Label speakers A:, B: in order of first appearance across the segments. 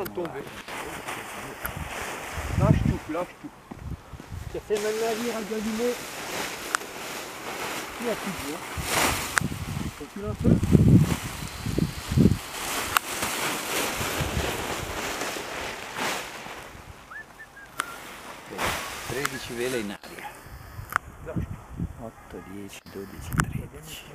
A: Lâche tout, lâche tout.
B: Tu as fait même navire à Galilée.
A: Il y a plus de. Recule un peu.
C: Tredici vele in aria.
A: Lâche
C: 8, 10, 12, 13.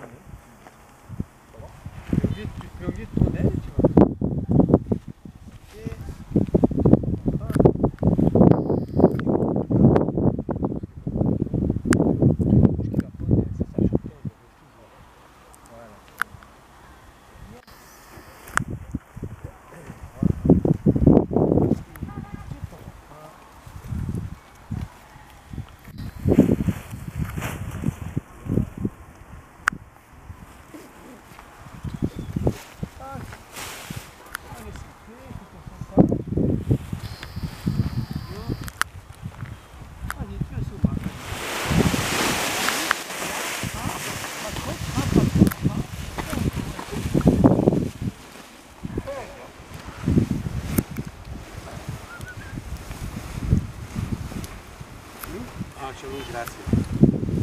A: Não, graças.